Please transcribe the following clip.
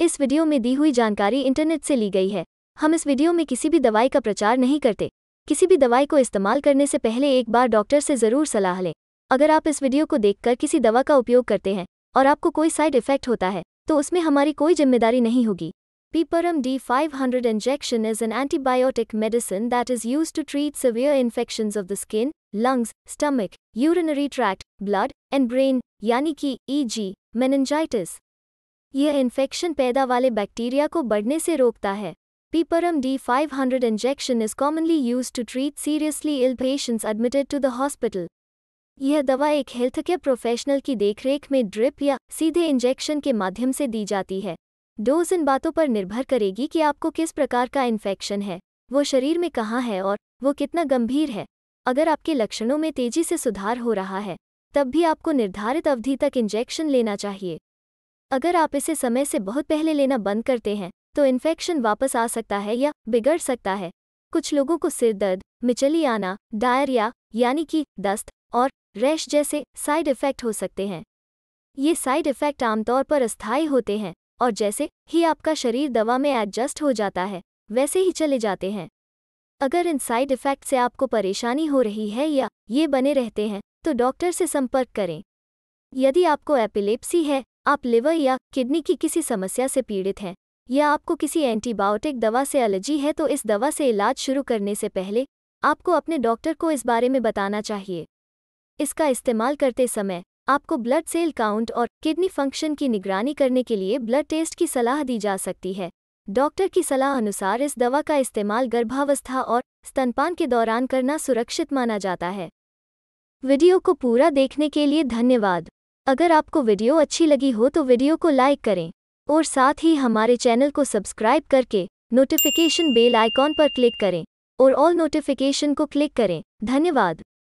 इस वीडियो में दी हुई जानकारी इंटरनेट से ली गई है हम इस वीडियो में किसी भी दवाई का प्रचार नहीं करते किसी भी दवाई को इस्तेमाल करने से पहले एक बार डॉक्टर से ज़रूर सलाह लें अगर आप इस वीडियो को देखकर किसी दवा का उपयोग करते हैं और आपको कोई साइड इफ़ेक्ट होता है तो उसमें हमारी कोई ज़िम्मेदारी नहीं होगी Piparam D500 injection is an antibiotic medicine that is used to treat severe infections of the skin, lungs, stomach, urinary tract, blood, and brain, यानी कि e.g. meningitis. यह इन्फेक्शन पैदा वाले बैक्टीरिया को बढ़ने से रोकता है। Piparam D500 injection is commonly used to treat seriously ill patients admitted to the hospital. यह दवा एक हेल्थ केयर प्रोफेशनल की देखरेख में ड्रिप या सीधे इंजेक्शन के माध्यम से दी जाती है। डोज इन बातों पर निर्भर करेगी कि आपको किस प्रकार का इन्फेक्शन है, वो शरीर में कहाँ है और वो कितना गंभीर है। अगर आपके लक्षणों में तेज़ी से सुधार हो रहा है, तब भी आपको निर्धारित अवधि तक इंजेक्शन लेना चाहिए। अगर आप इसे समय से बहुत पहले लेना बंद करते हैं तो इन्फेक्शन वापस आ सकता है या बिगड़ सकता है। कुछ लोगों को सिर दर्द मिचली आना डायरिया यानी कि दस्त और रैश जैसे साइड इफ़ेक्ट हो सकते हैं। ये साइड इफ़ेक्ट आमतौर पर अस्थायी होते हैं और जैसे ही आपका शरीर दवा में एडजस्ट हो जाता है, वैसे ही चले जाते हैं। अगर इन साइड इफ़ेक्ट से आपको परेशानी हो रही है या ये बने रहते हैं तो डॉक्टर से संपर्क करें। यदि आपको एपिलेप्सी है आप लिवर या किडनी की किसी समस्या से पीड़ित हैं, या आपको किसी एंटीबायोटिक दवा से एलर्जी है तो इस दवा से इलाज शुरू करने से पहले आपको अपने डॉक्टर को इस बारे में बताना चाहिए। इसका इस्तेमाल करते समय आपको ब्लड सेल काउंट और किडनी फ़ंक्शन की निगरानी करने के लिए ब्लड टेस्ट की सलाह दी जा सकती है। डॉक्टर की सलाह अनुसार इस दवा का इस्तेमाल गर्भावस्था और स्तनपान के दौरान करना सुरक्षित माना जाता है। वीडियो को पूरा देखने के लिए धन्यवाद। अगर आपको वीडियो अच्छी लगी हो तो वीडियो को लाइक करें और साथ ही हमारे चैनल को सब्सक्राइब करके नोटिफिकेशन बेल आइकॉन पर क्लिक करें और ऑल नोटिफिकेशन को क्लिक करें। धन्यवाद।